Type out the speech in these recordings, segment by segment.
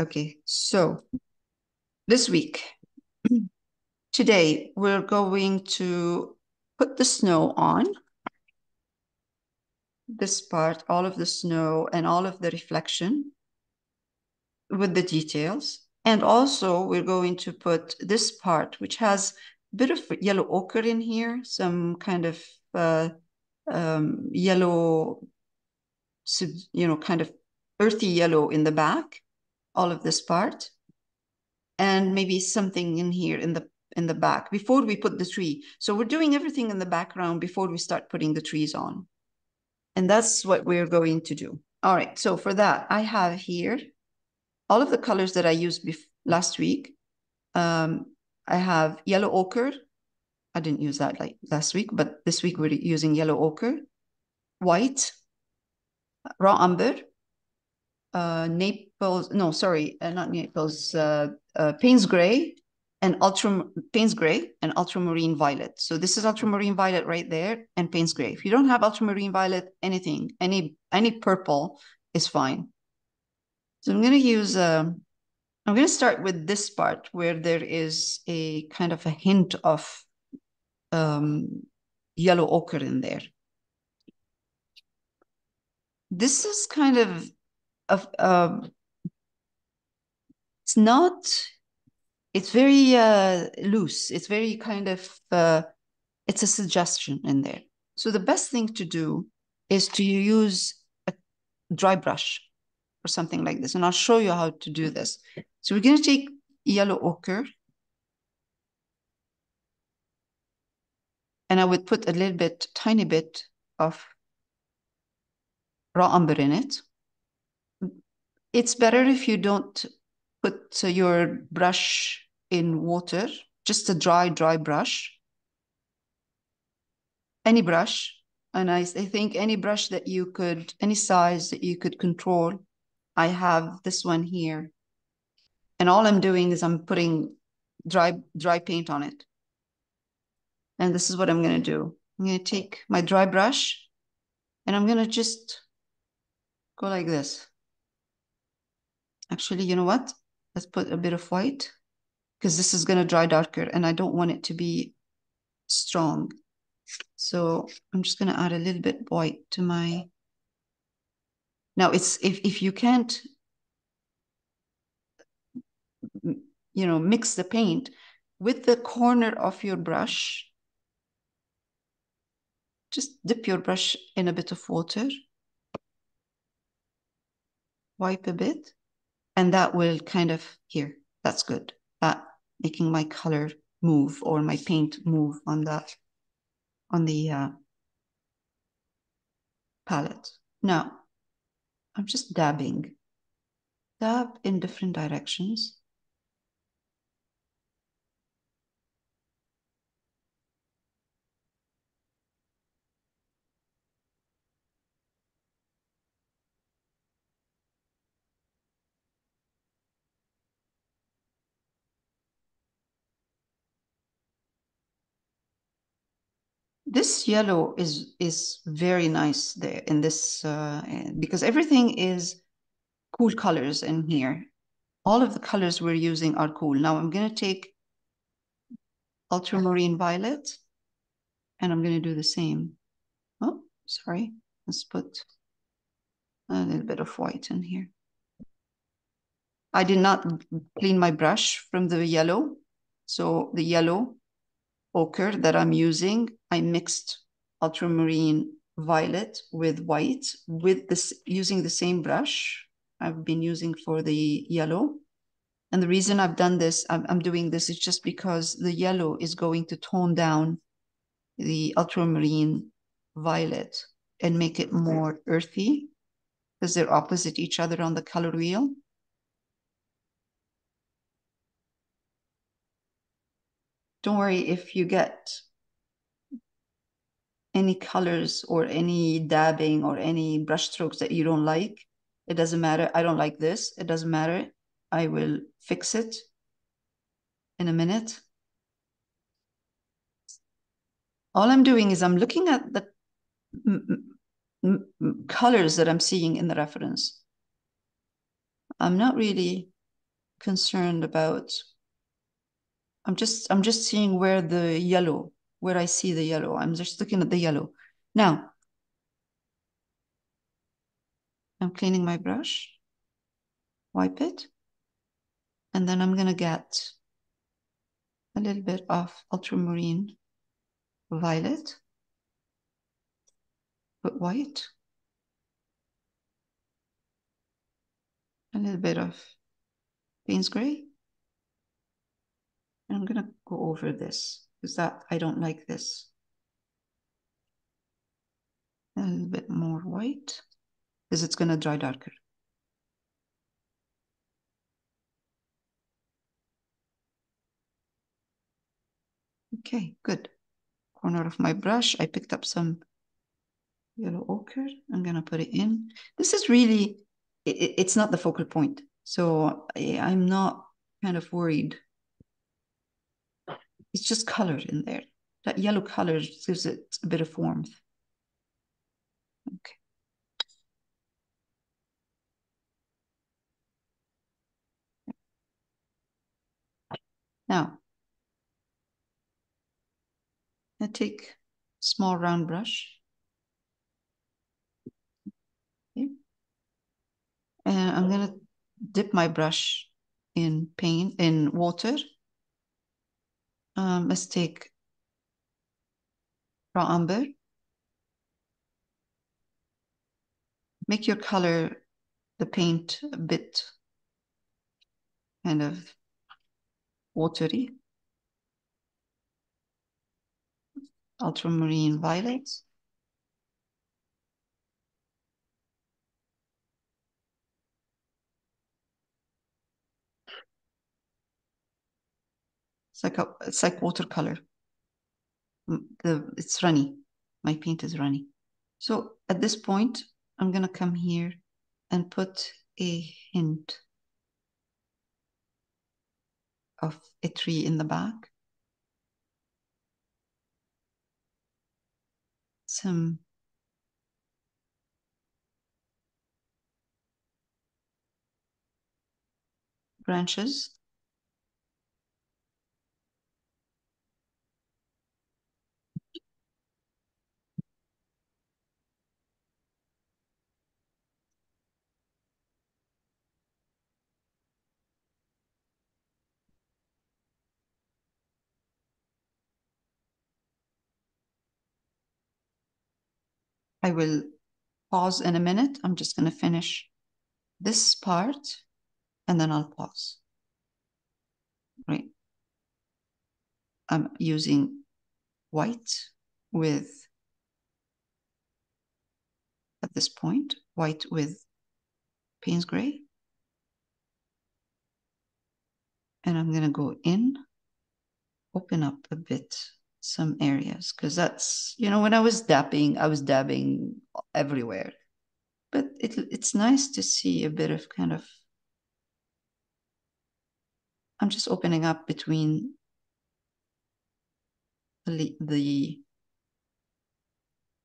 Okay, so this week, today, we're going to put the snow on. This part, all of the snow and all of the reflection with the details. And also we're going to put this part, which has a bit of yellow ochre in here, some kind of uh, um, yellow, you know, kind of earthy yellow in the back, all of this part, and maybe something in here in the in the back before we put the tree. So we're doing everything in the background before we start putting the trees on. And that's what we're going to do. All right, so for that, I have here all of the colors that I used last week. Um, I have yellow ochre. I didn't use that like last week, but this week we're using yellow ochre, white, raw umber, uh, Naples, no, sorry, uh, not Naples, uh, uh, Payne's Gray, and ultra Payne's Gray and ultramarine violet. So this is ultramarine violet right there and Payne's Gray. If you don't have ultramarine violet, anything, any any purple is fine. So I'm going to use, um, I'm going to start with this part where there is a kind of a hint of um, yellow ochre in there. This is kind of, of um, it's not, it's very uh, loose. It's very kind of, uh, it's a suggestion in there. So the best thing to do is to use a dry brush or something like this. And I'll show you how to do this. So we're going to take yellow ochre. And I would put a little bit, tiny bit of raw umber in it. It's better if you don't put uh, your brush in water, just a dry, dry brush. Any brush. And I, I think any brush that you could, any size that you could control I have this one here. And all I'm doing is I'm putting dry, dry paint on it. And this is what I'm going to do. I'm going to take my dry brush and I'm going to just go like this. Actually, you know what? Let's put a bit of white because this is going to dry darker and I don't want it to be strong. So I'm just going to add a little bit white to my now it's if if you can't you know mix the paint with the corner of your brush just dip your brush in a bit of water wipe a bit and that will kind of here that's good that making my color move or my paint move on that on the uh, palette now I'm just dabbing. Dab in different directions. This yellow is is very nice there in this uh, because everything is cool colors in here. All of the colors we're using are cool. Now I'm going to take ultramarine violet and I'm going to do the same. Oh, sorry. Let's put a little bit of white in here. I did not clean my brush from the yellow. So the yellow ochre that I'm using, I mixed ultramarine violet with white with this using the same brush I've been using for the yellow. And the reason I've done this, I'm, I'm doing this is just because the yellow is going to tone down the ultramarine violet and make it more earthy because they're opposite each other on the color wheel. Don't worry if you get any colors or any dabbing or any brush strokes that you don't like. It doesn't matter. I don't like this. It doesn't matter. I will fix it in a minute. All I'm doing is I'm looking at the colors that I'm seeing in the reference. I'm not really concerned about, I'm just, I'm just seeing where the yellow, where I see the yellow. I'm just looking at the yellow. Now, I'm cleaning my brush, wipe it, and then I'm gonna get a little bit of ultramarine violet, but white, a little bit of Payne's gray. I'm gonna go over this because that I don't like this. A little bit more white because it's gonna dry darker. Okay, good. Corner of my brush, I picked up some yellow ochre. I'm gonna put it in. This is really, it, it's not the focal point. So I, I'm not kind of worried. It's just color in there. That yellow color gives it a bit of warmth. Okay. Now, I take small round brush. Okay. And I'm gonna dip my brush in paint, in water. Um, let's take raw umber. Make your color, the paint a bit kind of watery. Ultramarine violet. Like a, it's like watercolor. The it's runny. My paint is runny. So at this point, I'm gonna come here and put a hint of a tree in the back. Some branches. I will pause in a minute. I'm just going to finish this part and then I'll pause. Right. I'm using white with, at this point, white with Payne's gray. And I'm going to go in, open up a bit some areas because that's you know when I was dabbing, I was dabbing everywhere. But it it's nice to see a bit of kind of I'm just opening up between the the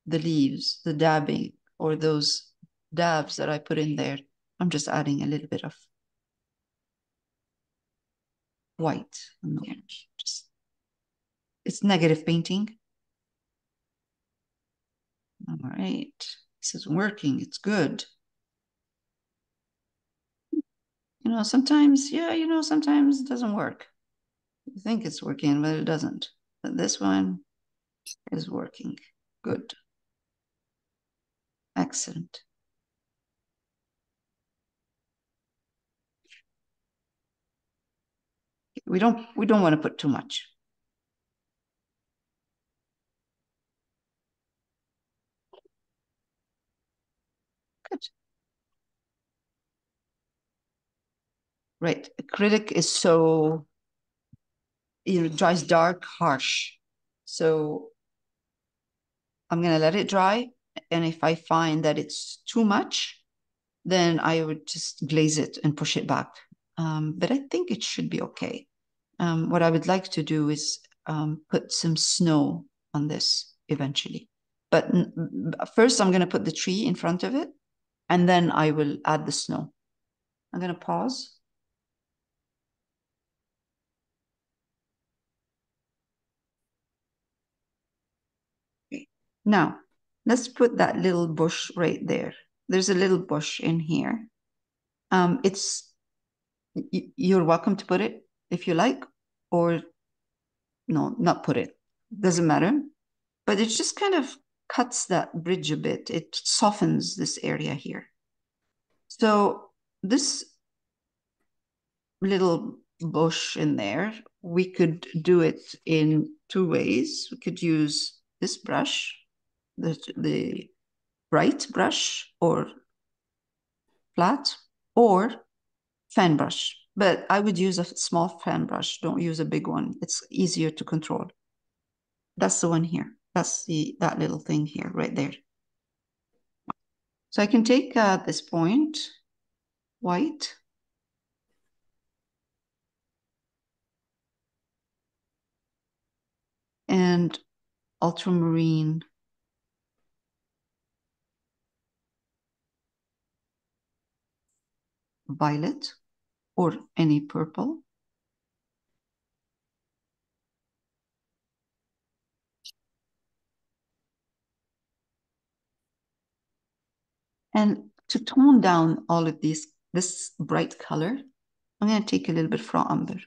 the leaves, the dabbing, or those dabs that I put in there. I'm just adding a little bit of white. Just it's negative painting. All right, this is working, it's good. You know, sometimes, yeah, you know, sometimes it doesn't work. You think it's working, but it doesn't. But this one is working. Good. Excellent. We don't we don't want to put too much. Good. Right. acrylic is so, you know, dries dark, harsh. So I'm going to let it dry. And if I find that it's too much, then I would just glaze it and push it back. Um, but I think it should be okay. Um, what I would like to do is um, put some snow on this eventually. But first, I'm going to put the tree in front of it and then I will add the snow. I'm going to pause. Now, let's put that little bush right there. There's a little bush in here. Um, it's, you're welcome to put it if you like, or no, not put it. Doesn't matter. But it just kind of cuts that bridge a bit. It softens this area here. So this little bush in there, we could do it in two ways. We could use this brush, the, the bright brush or flat, or fan brush. But I would use a small fan brush. Don't use a big one. It's easier to control. That's the one here. That's the that little thing here, right there. So I can take uh, this point, white, and ultramarine violet or any purple. And to tone down all of these, this bright color, I'm going to take a little bit from umber.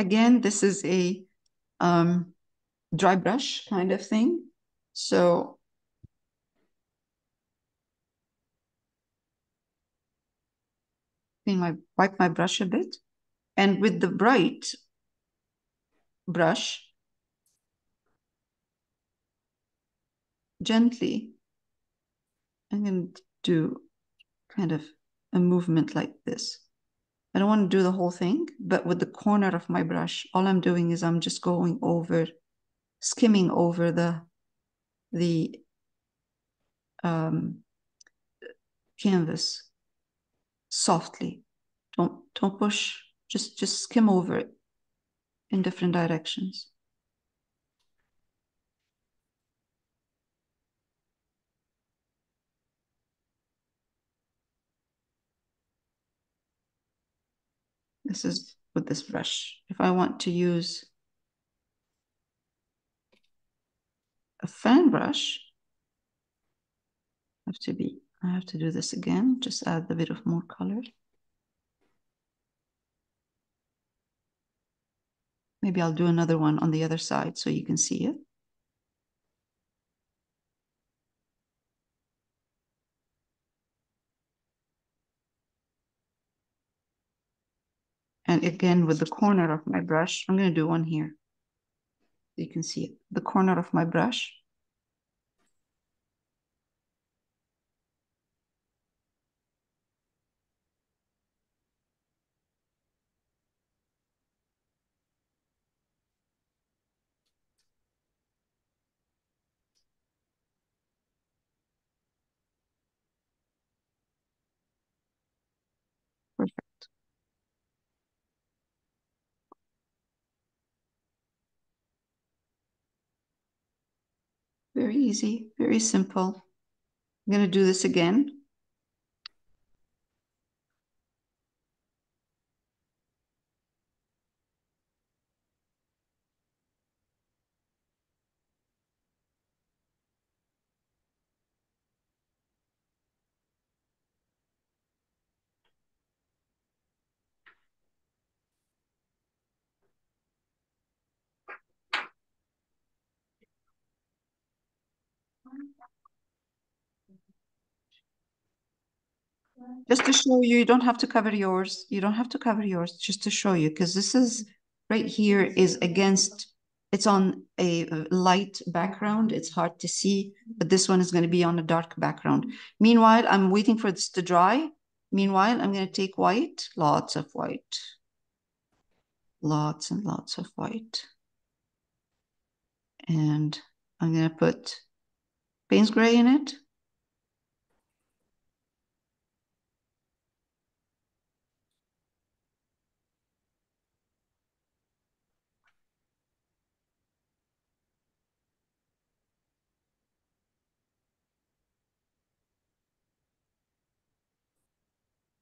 Again, this is a um, dry brush kind of thing. So clean my wipe my brush a bit. And with the bright brush, gently, I'm going to do kind of a movement like this. I don't want to do the whole thing, but with the corner of my brush, all I'm doing is I'm just going over, skimming over the, the um, canvas softly. Don't, don't push, just, just skim over it in different directions. This is with this brush. If I want to use a fan brush, I have to be, I have to do this again, just add a bit of more color. Maybe I'll do another one on the other side so you can see it. And again, with the corner of my brush, I'm going to do one here. You can see it, the corner of my brush. Perfect. Very easy, very simple. I'm going to do this again. Just to show you, you don't have to cover yours. You don't have to cover yours, just to show you, because this is right here is against, it's on a light background. It's hard to see, but this one is going to be on a dark background. Meanwhile, I'm waiting for this to dry. Meanwhile, I'm going to take white, lots of white, lots and lots of white. And I'm going to put Payne's gray in it.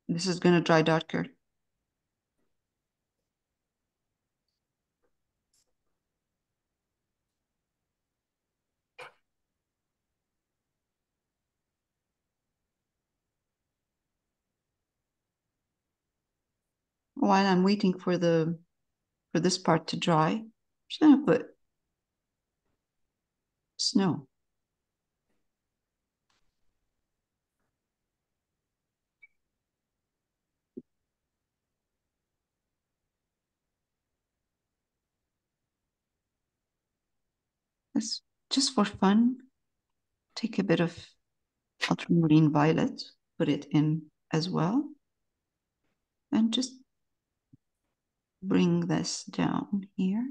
This is going to dry darker. While I'm waiting for the for this part to dry, I'm just going to put snow. This just for fun. Take a bit of ultramarine violet, put it in as well. And just bring this down here.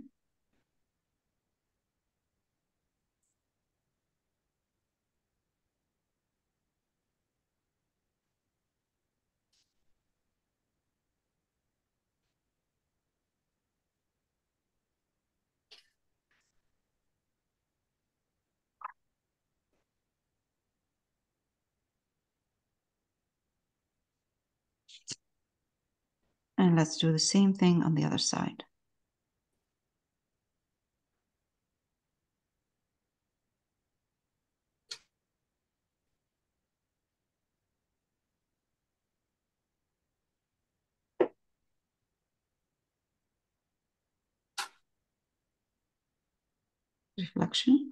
And let's do the same thing on the other side. Reflection.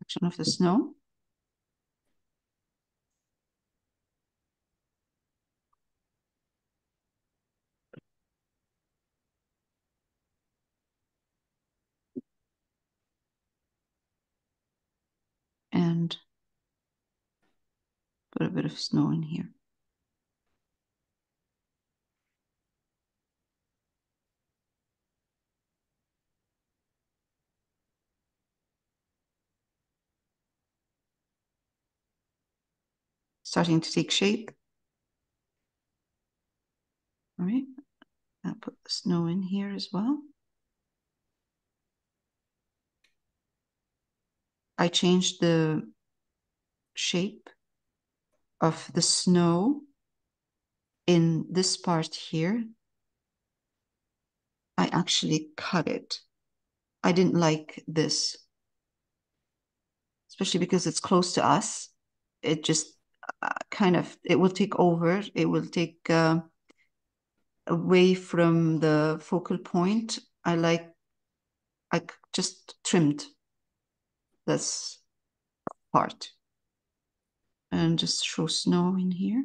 Reflection of the snow. and put a bit of snow in here. Starting to take shape. All right, I'll put the snow in here as well. I changed the shape of the snow in this part here. I actually cut it. I didn't like this, especially because it's close to us. It just uh, kind of, it will take over. It will take uh, away from the focal point. I like, I just trimmed this part. And just show snow in here.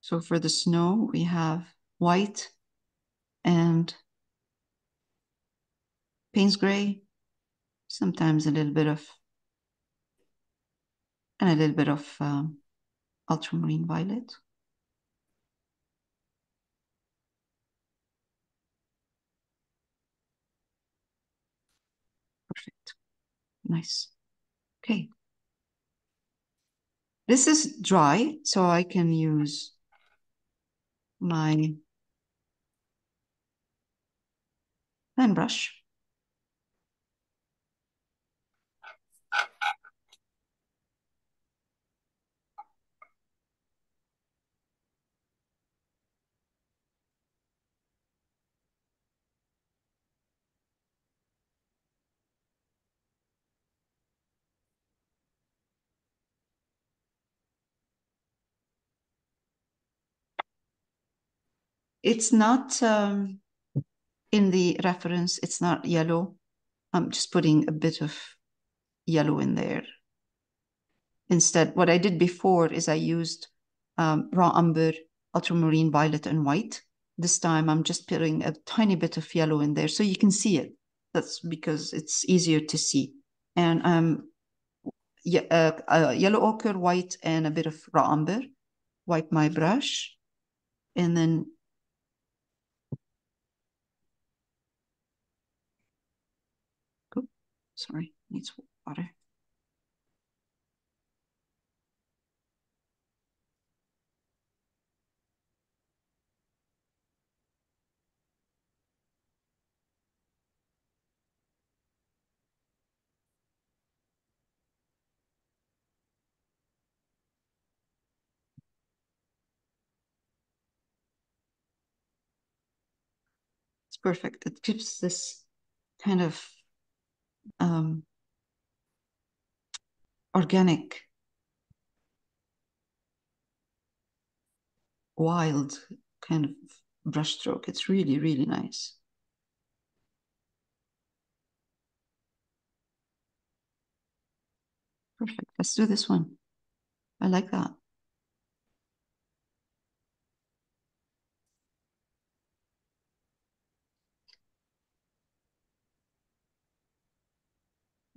So for the snow, we have white and Payne's gray, sometimes a little bit of and a little bit of um, ultramarine violet. Perfect. Nice. Okay. This is dry, so I can use my pen brush. It's not um, in the reference, it's not yellow. I'm just putting a bit of yellow in there. Instead, what I did before is I used um, raw umber, ultramarine violet, and white. This time I'm just putting a tiny bit of yellow in there so you can see it. That's because it's easier to see. And um, yeah, uh, uh, yellow ochre, white, and a bit of raw umber. Wipe my brush and then Sorry, needs water. perfect. It gives this kind of um, organic, wild kind of brushstroke. It's really, really nice. Perfect. Let's do this one. I like that.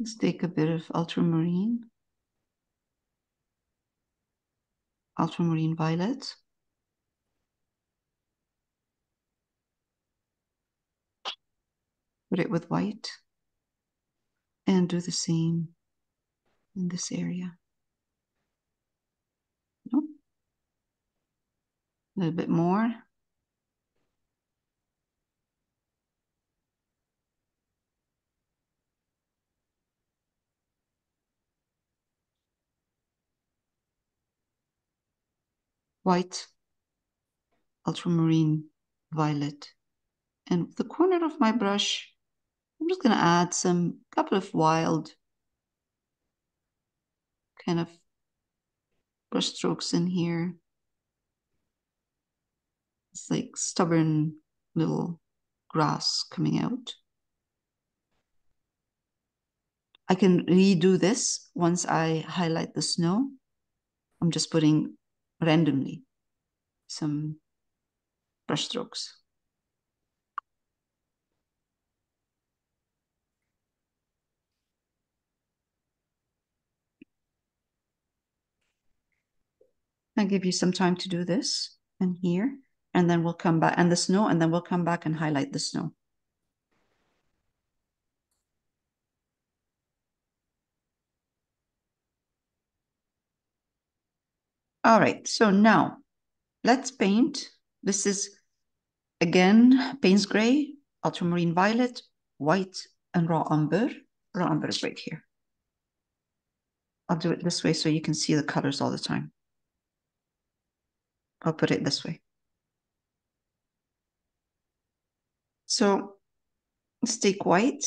Let's take a bit of ultramarine, ultramarine violet. Put it with white and do the same in this area. Nope. A little bit more. White, ultramarine, violet. And the corner of my brush, I'm just going to add some couple of wild kind of brush strokes in here. It's like stubborn little grass coming out. I can redo this once I highlight the snow. I'm just putting randomly some brush strokes. I'll give you some time to do this and here, and then we'll come back, and the snow, and then we'll come back and highlight the snow. All right, so now let's paint. This is, again, Payne's Gray, Ultramarine Violet, White, and Raw Umber. Raw Umber is right here. I'll do it this way so you can see the colors all the time. I'll put it this way. So let's take white,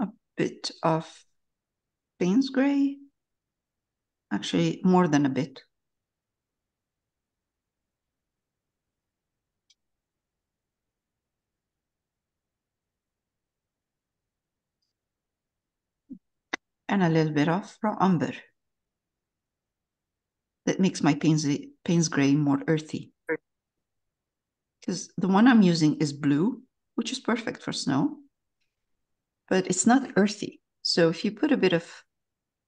a bit of Payne's Gray, actually more than a bit. And a little bit of raw umber. That makes my paints, Payne's Gray more earthy. Because the one I'm using is blue, which is perfect for snow, but it's not earthy. So if you put a bit of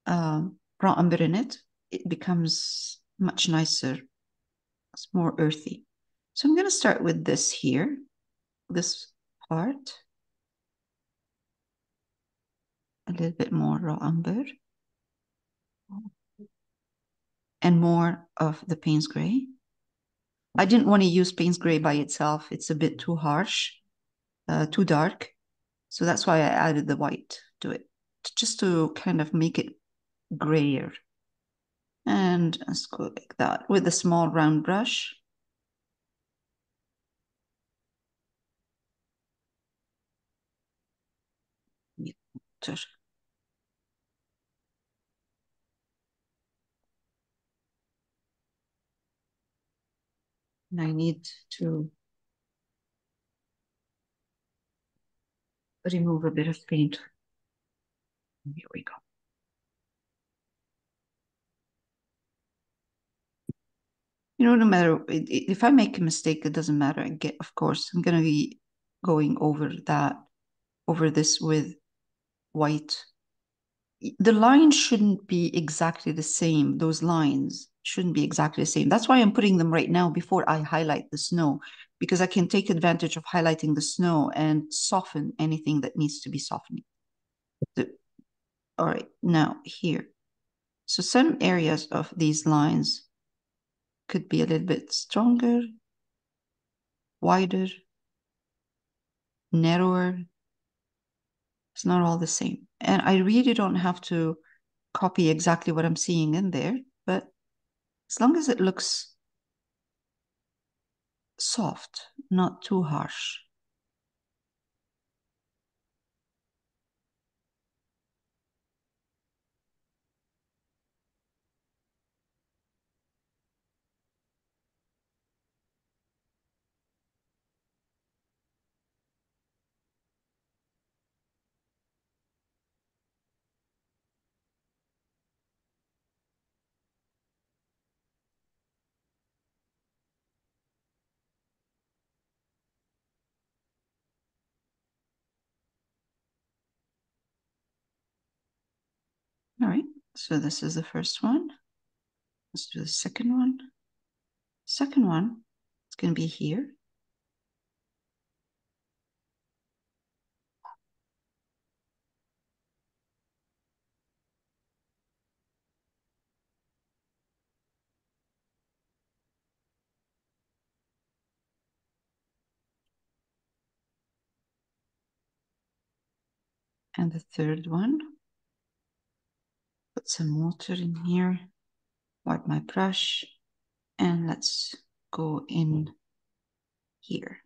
um, raw umber in it, it becomes much nicer. It's more earthy. So I'm going to start with this here, this part. A little bit more raw umber. And more of the Payne's Gray. I didn't want to use Payne's Gray by itself. It's a bit too harsh, uh, too dark. So that's why I added the white to it, just to kind of make it grayer. And let's go like that with a small round brush. And I need to remove a bit of paint. Here we go. You know, no matter if I make a mistake, it doesn't matter. I get, of course, I'm going to be going over that, over this with white. The lines shouldn't be exactly the same. Those lines shouldn't be exactly the same. That's why I'm putting them right now before I highlight the snow, because I can take advantage of highlighting the snow and soften anything that needs to be softened. The, all right, now here. So some areas of these lines could be a little bit stronger, wider, narrower. It's not all the same. And I really don't have to copy exactly what I'm seeing in there, but as long as it looks soft, not too harsh. So this is the first one. Let's do the second one. Second one, it's going to be here. And the third one, put some water in here, wipe my brush, and let's go in here.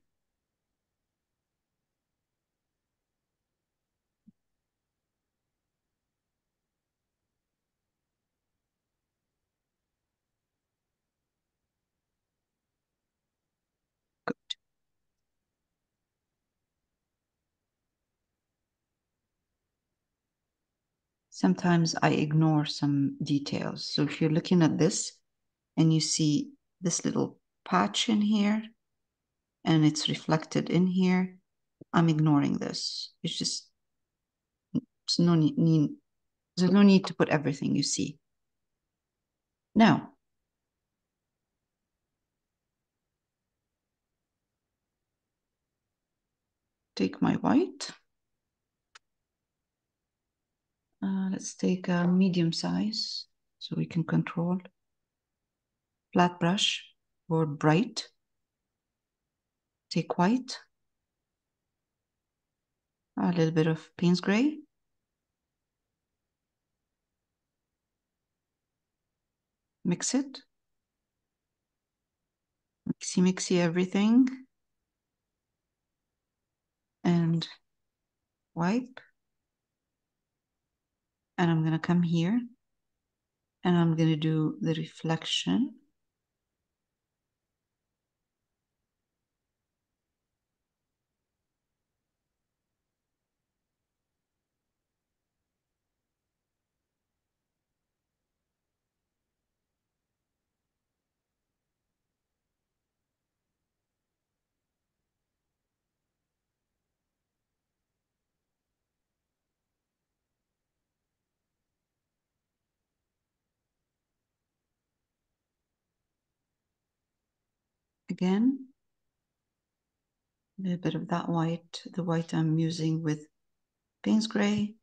Sometimes I ignore some details. So if you're looking at this and you see this little patch in here and it's reflected in here, I'm ignoring this. It's just, it's no need, need, there's no need to put everything you see. Now, take my white. Uh, let's take a medium size so we can control. Flat brush or bright. Take white. A little bit of Payne's gray. Mix it. Mixy, mixy everything. And wipe. And I'm going to come here and I'm going to do the reflection. Again, a little bit of that white, the white I'm using with Payne's Gray.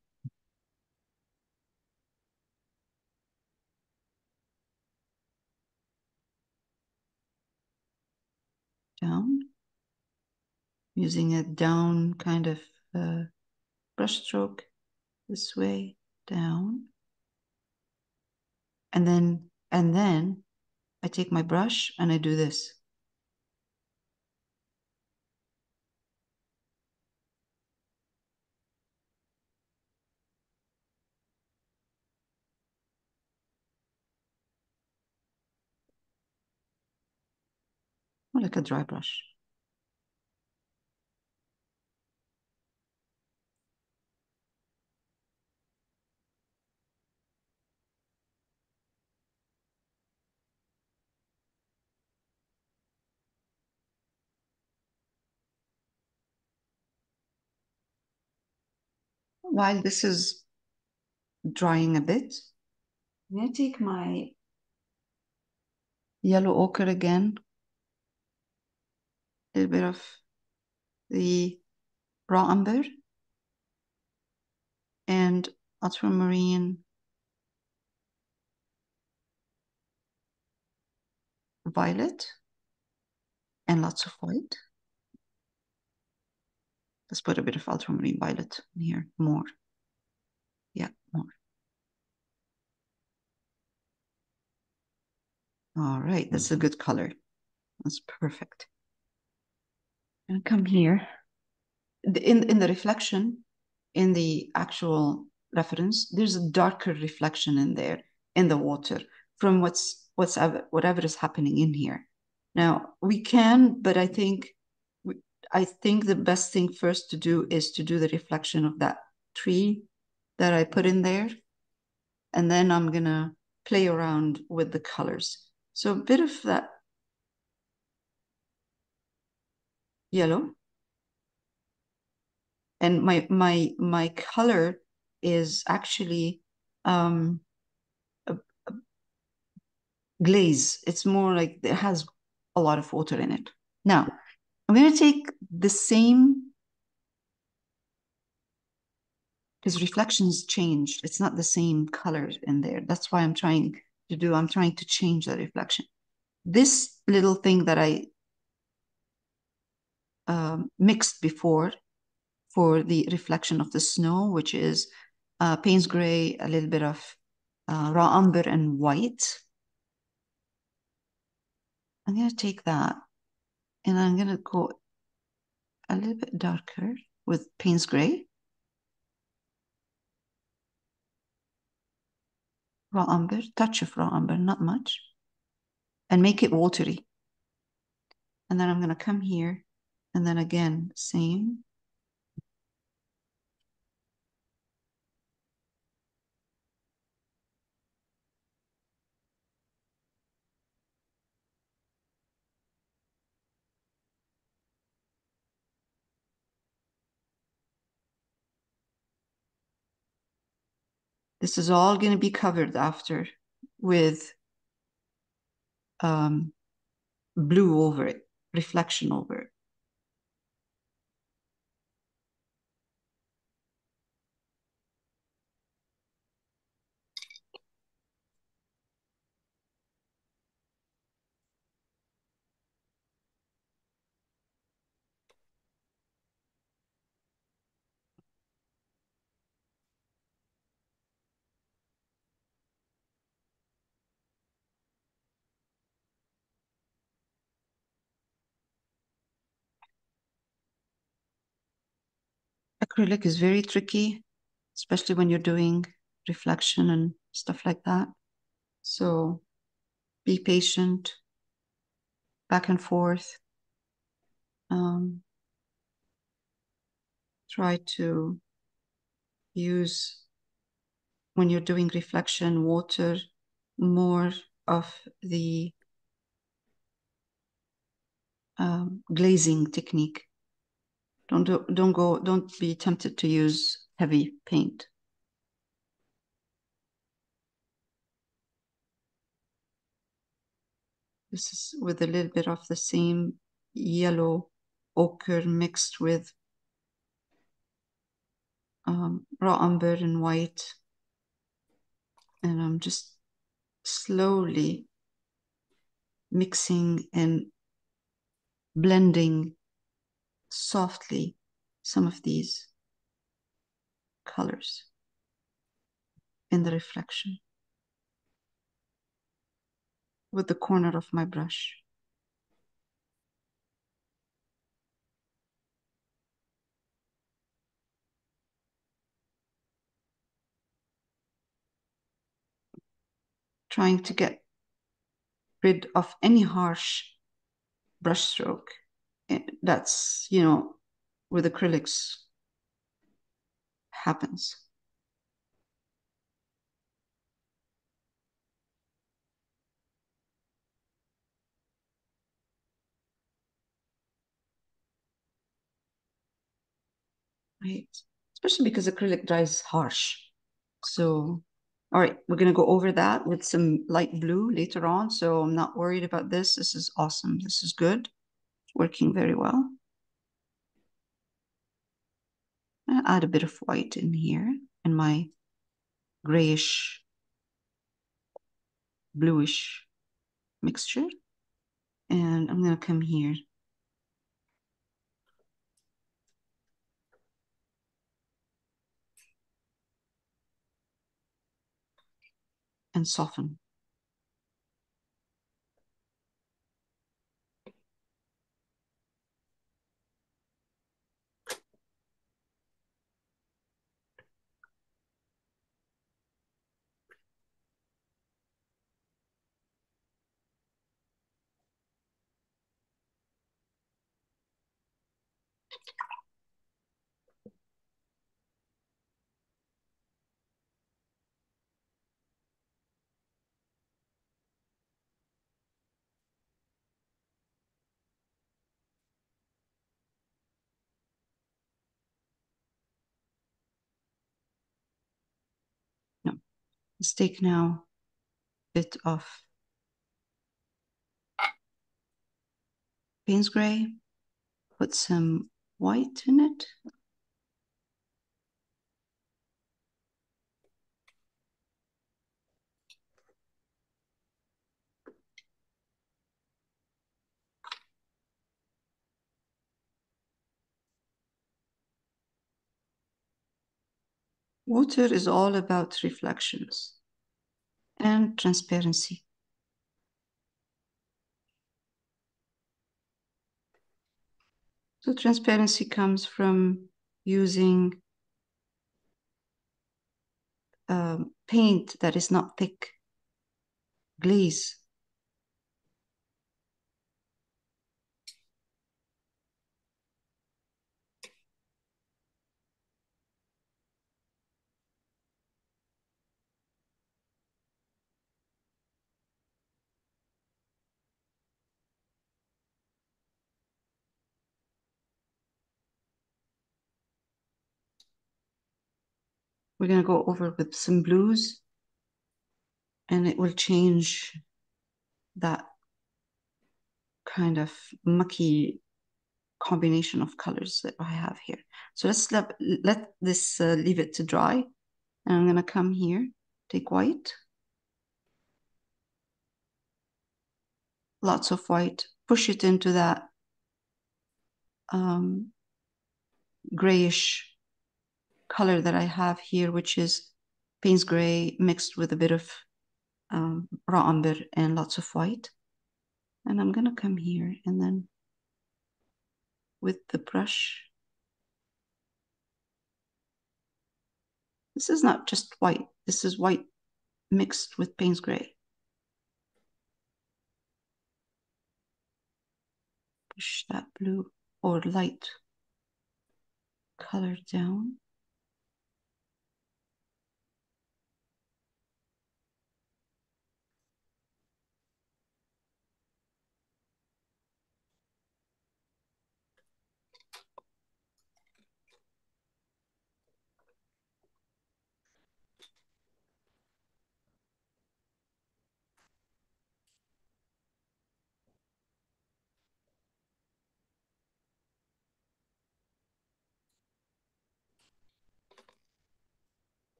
Down, using a down kind of uh, brush stroke this way, down. And then, and then I take my brush and I do this. Like a dry brush. While this is drying a bit, I'm going to take my yellow ochre again a little bit of the raw umber and ultramarine violet and lots of white. Let's put a bit of ultramarine violet in here, more. Yeah, more. All right, that's a mm-hmm. good color. That's perfect and come here. In, in the reflection, in the actual reference, there's a darker reflection in there in the water from what's what's ever, whatever is happening in here. Now we can, but I think I think the best thing first to do is to do the reflection of that tree that I put in there, and then I'm gonna play around with the colors. So a bit of that yellow. And my my my color is actually um glaze. It's more like it has a lot of water in it. Now, I'm going to take the same because reflections changed. It's not the same color in there. That's why I'm trying to do, I'm trying to change the reflection. This little thing that I um, mixed before for the reflection of the snow, which is uh, Payne's gray, a little bit of uh, raw umber and white. I'm going to take that and I'm going to go a little bit darker with Payne's gray. Raw umber, touch of raw umber, not much. And make it watery. And then I'm going to come here and then again, same. This is all going to be covered after with um, blue over it, reflection over it. Acrylic is very tricky, especially when you're doing reflection and stuff like that. So be patient, back and forth. Um, try to use, when you're doing reflection, water, more of the um, glazing technique don't do, don't go. Don't be tempted to use heavy paint. This is with a little bit of the same yellow ochre mixed with um, raw umber and white. And I'm just slowly mixing and blending softly some of these colors in the reflection with the corner of my brush. Trying to get rid of any harsh brushstroke that's, you know, with acrylics happens. Right. Especially because acrylic dries harsh. So, all right, we're going to go over that with some light blue later on. So I'm not worried about this. This is awesome. This is good working very well. i add a bit of white in here in my grayish, bluish mixture. And I'm going to come here. And soften. Let's take now a bit of Payne's Gray, put some white in it. Water is all about reflections and transparency. So transparency comes from using um, paint that is not thick, glaze. We're going to go over with some blues and it will change that kind of mucky combination of colors that I have here. So let's let, let this uh, leave it to dry. And I'm going to come here, take white. Lots of white, push it into that um, grayish color that I have here, which is Payne's gray mixed with a bit of um, raw umber and lots of white. And I'm going to come here and then with the brush. This is not just white. This is white mixed with Payne's gray. Push that blue or light color down.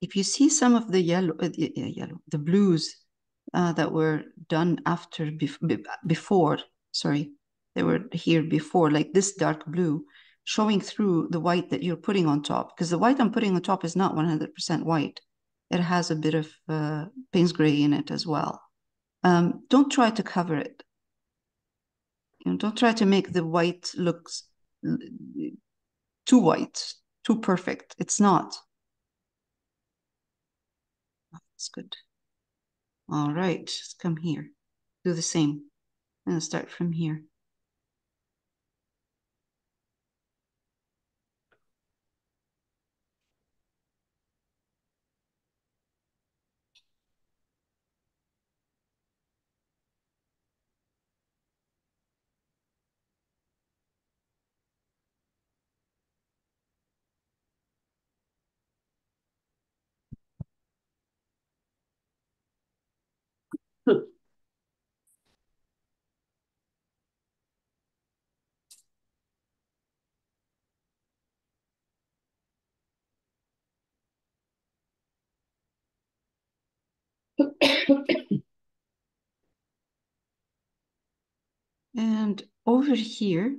If you see some of the yellow, uh, yellow, the blues uh, that were done after bef before, sorry, they were here before, like this dark blue, showing through the white that you're putting on top, because the white I'm putting on top is not 100% white. It has a bit of uh, Payne's gray in it as well. Um, don't try to cover it. You know, don't try to make the white look too white, too perfect. It's not. That's good. All right, let's come here. Do the same. And start from here. And over here,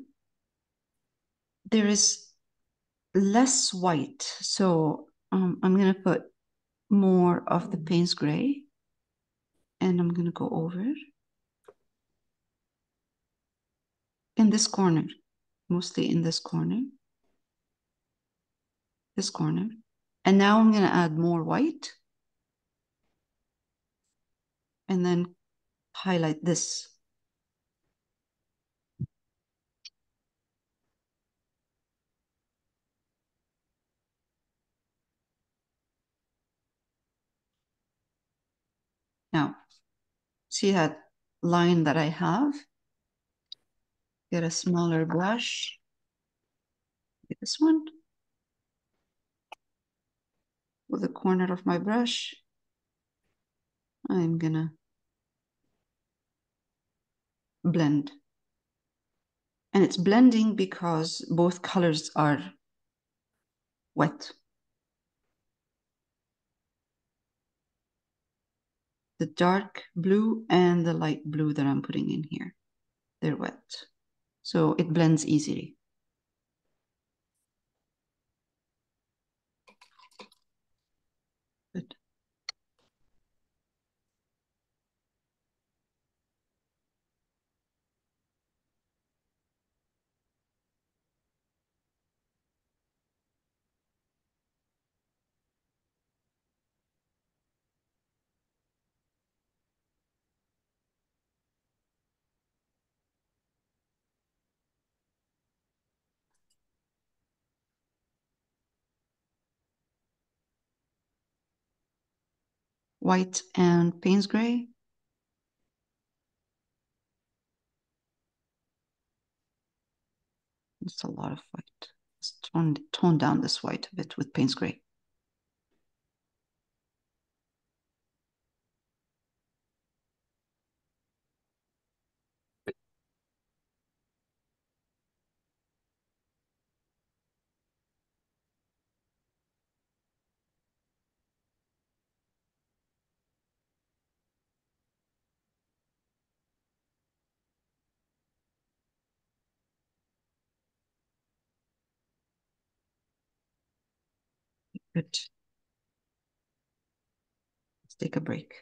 there is less white. So um, I'm going to put more of the Payne's gray and I'm going to go over in this corner, mostly in this corner, this corner. And now I'm going to add more white and then highlight this. Now, see that line that I have. Get a smaller brush. Get this one. With the corner of my brush, I'm gonna blend. And it's blending because both colors are wet. The dark blue and the light blue that I'm putting in here, they're wet. So it blends easily. Good. White and Payne's gray. It's a lot of white. Let's tone, tone down this white a bit with Payne's gray. Good. Let's take a break.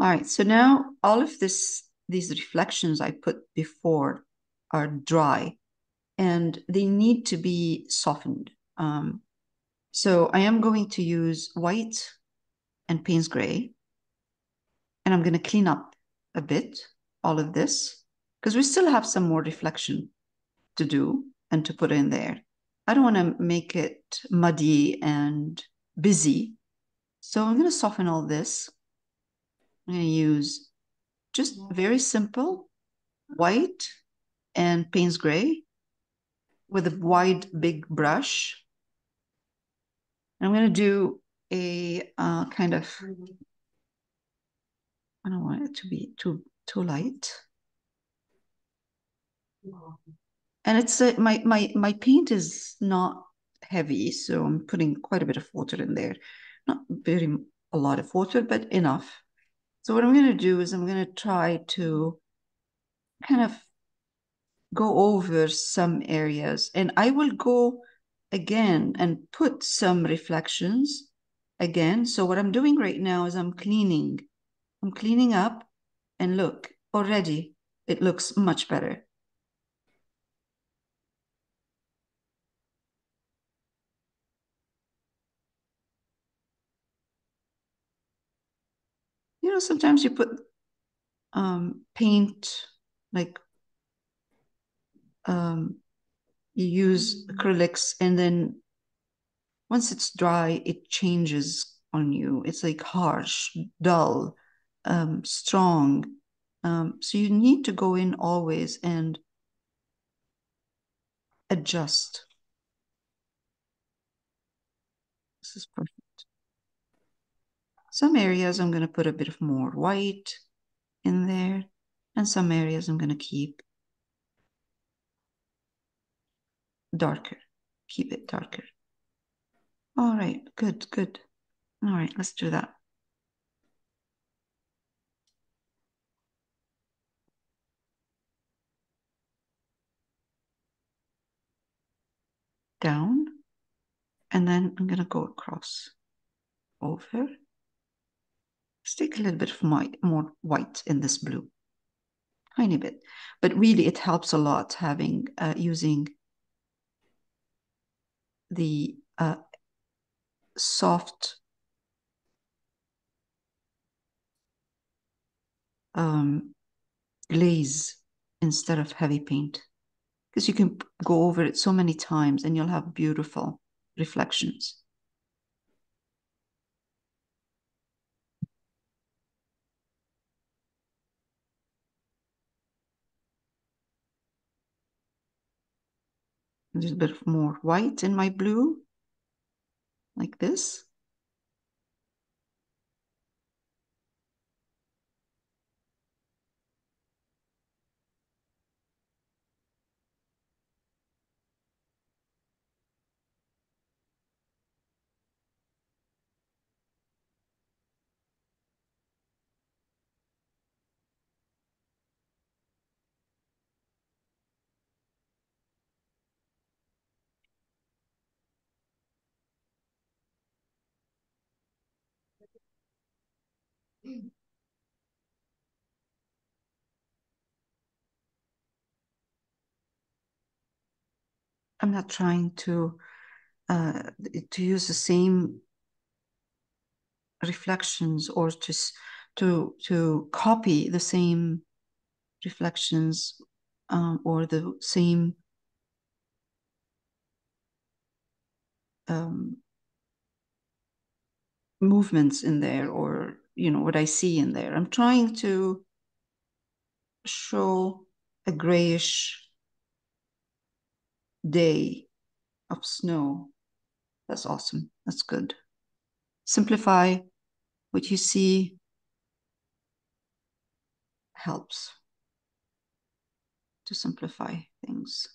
All right, so now all of this, these reflections I put before are dry and they need to be softened. Um, so I am going to use white and Payne's gray and I'm going to clean up a bit all of this because we still have some more reflection to do and to put in there. I don't want to make it muddy and busy. So I'm going to soften all this. I'm going to use just very simple white and Payne's gray with a wide, big brush. I'm going to do a uh, kind of I don't want it to be too too light. And it's uh, my my my paint is not heavy, so I'm putting quite a bit of water in there. Not very a lot of water, but enough. So what I'm going to do is I'm going to try to kind of go over some areas and I will go again and put some reflections again. So what I'm doing right now is I'm cleaning I'm cleaning up and look, already it looks much better. You know, sometimes you put um, paint, like um, you use acrylics and then once it's dry, it changes on you. It's like harsh, dull, um, strong. Um, so you need to go in always and adjust. This is perfect. Some areas I'm going to put a bit of more white in there, and some areas I'm going to keep darker. Keep it darker. All right, good, good. All right, let's do that. Down, and then I'm gonna go across, over. Take a little bit of my, more white in this blue, tiny bit. But really it helps a lot having, uh, using the uh, soft um, glaze instead of heavy paint. Because you can go over it so many times and you'll have beautiful reflections. There's a bit more white in my blue, like this. I'm not trying to uh, to use the same reflections or to to to copy the same reflections um, or the same um, movements in there or you know what I see in there. I'm trying to show a grayish day of snow. That's awesome. That's good. Simplify what you see helps to simplify things.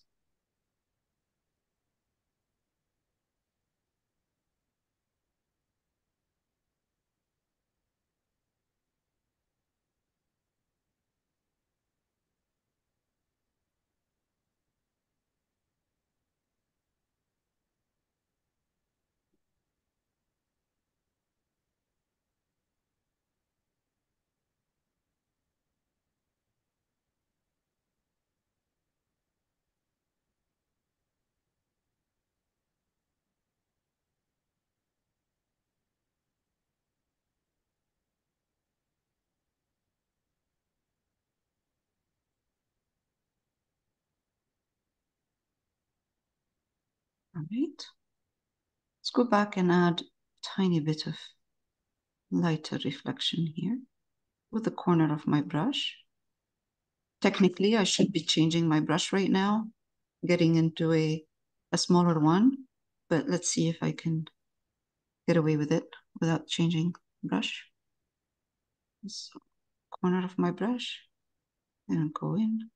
All right. Let's go back and add a tiny bit of lighter reflection here with the corner of my brush. Technically, I should be changing my brush right now, getting into a, a smaller one, but let's see if I can get away with it without changing brush. So, corner of my brush and go in.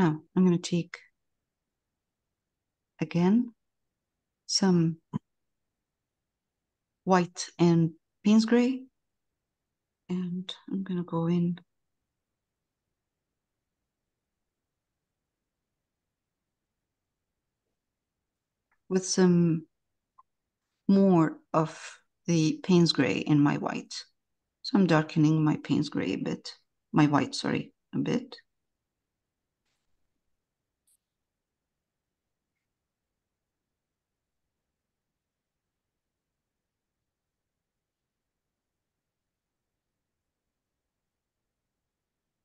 Now I'm going to take again some white and Payne's gray and I'm going to go in with some more of the Payne's gray in my white. So I'm darkening my Payne's gray a bit, my white, sorry, a bit.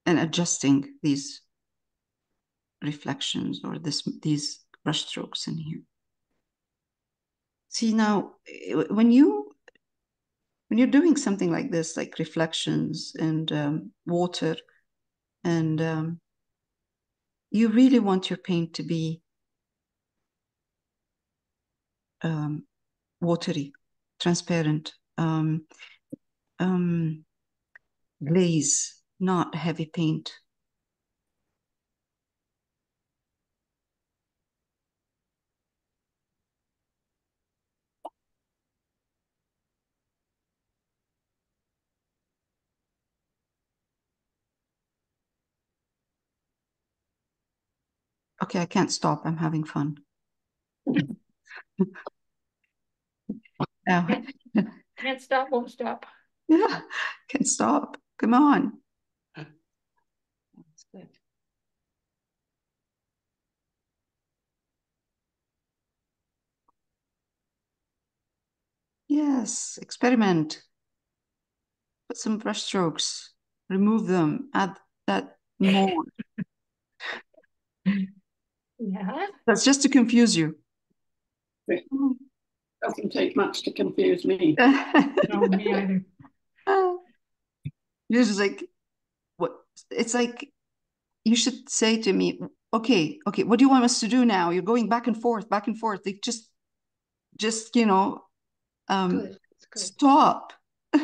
And adjusting these reflections or this these brushstrokes in here. See now, when you when you're doing something like this, like reflections and um, water, and um, you really want your paint to be um, watery, transparent, um, um, glaze, not heavy paint. Okay, I can't stop. I'm having fun. now, Can't stop, won't stop. yeah, can't stop. Come on. That's good. Yes, experiment. Put some brush strokes, remove them, add that more. Yeah, That's just to confuse you. It Doesn't take much to confuse me. no, me either. You're just like, what? It's like you should say to me, okay, okay, what do you want us to do now? You're going back and forth, back and forth. Like just, just you know, um, Good, good. stop.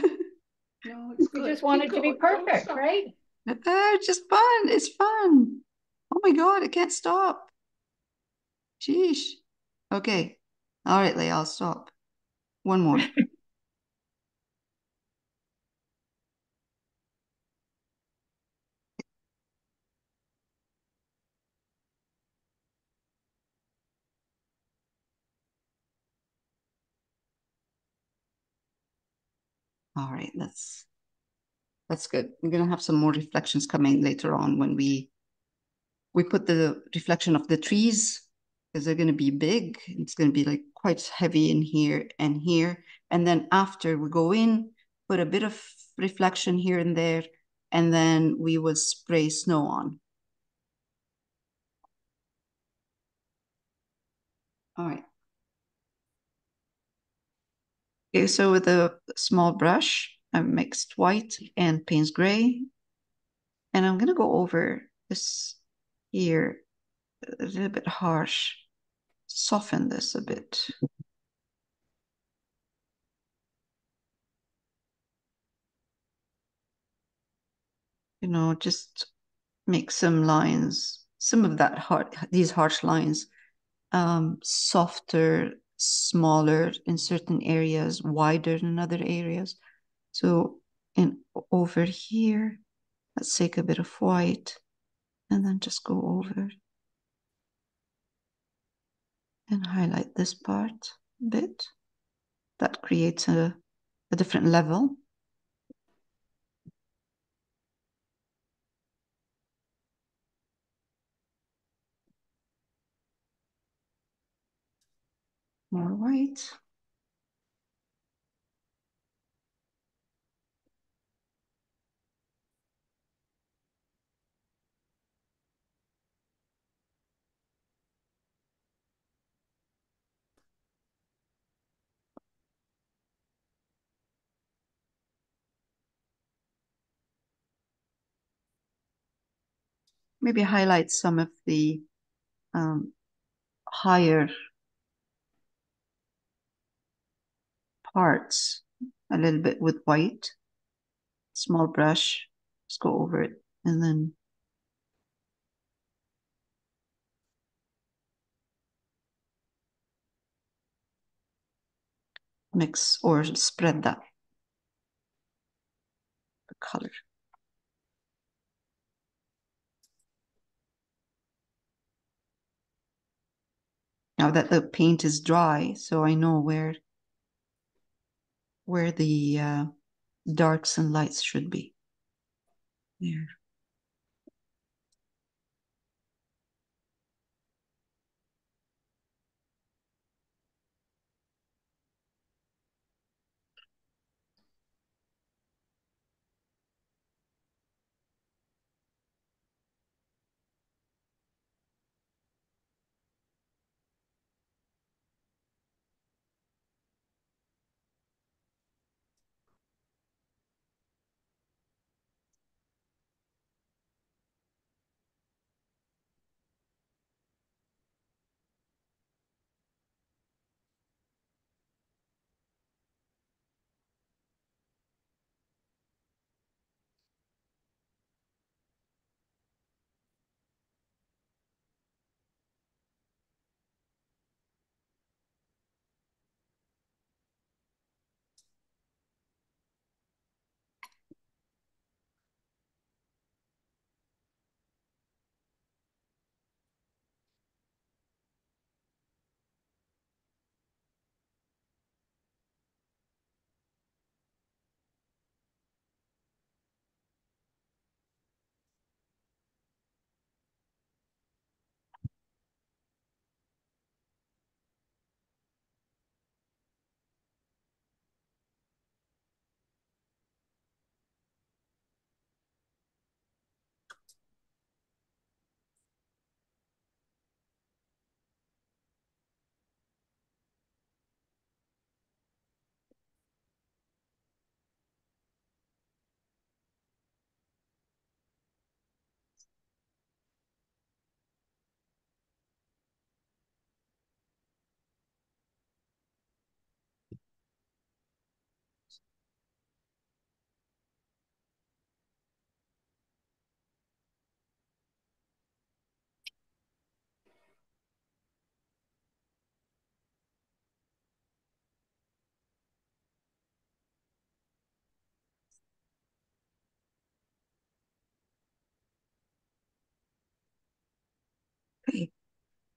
No, it's We just want it to be perfect, right? Uh, it's just fun. It's fun. Oh my God, I can't stop. Sheesh. Okay. All right, Leah, I'll stop. One more. All right, that's that's good. We're gonna have some more reflections coming later on when we we put the reflection of the trees because they're gonna be big. It's gonna be like quite heavy in here and here. And then after we go in, put a bit of reflection here and there, and then we will spray snow on. All right. Okay, so with a small brush, I mixed white and Payne's gray. And I'm gonna go over this here a little bit harsh, soften this a bit. You know, just make some lines, some of that hard, these harsh lines, um, softer, smaller in certain areas, wider in other areas. So and over here, let's take a bit of white and then just go over and highlight this part a bit. That creates a, a different level. More white. Maybe highlight some of the um, higher Parts a little bit with white, small brush, just go over it and then mix or spread that the color. Now that the paint is dry, so I know where where the uh, darks and lights should be. There.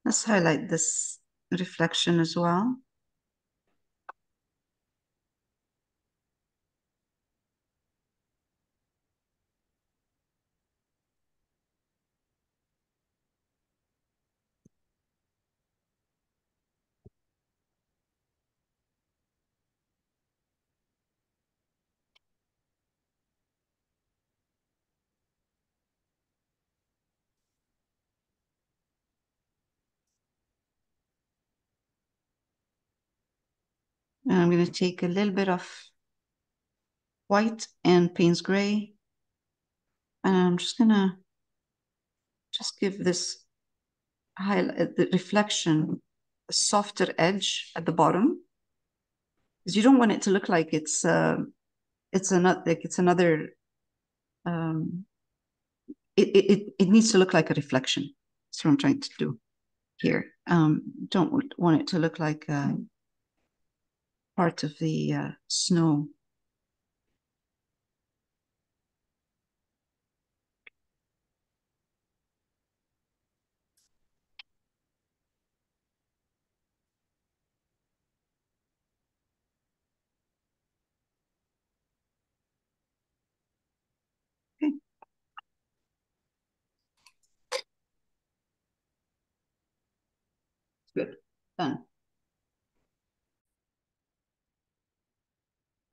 Let's highlight this reflection as well. And I'm going to take a little bit of white and Payne's gray. And I'm just going to just give this highlight, the reflection, a softer edge at the bottom. Because you don't want it to look like it's uh, it's another like it's another um it, it it needs to look like a reflection. That's what I'm trying to do here. Um don't want it to look like a part of the uh, snow. Okay. Good, done.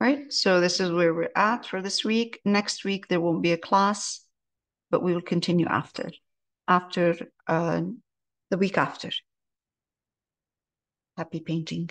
Right, so this is where we're at for this week. Next week, there won't be a class, but we will continue after, after uh, the week after. Happy painting.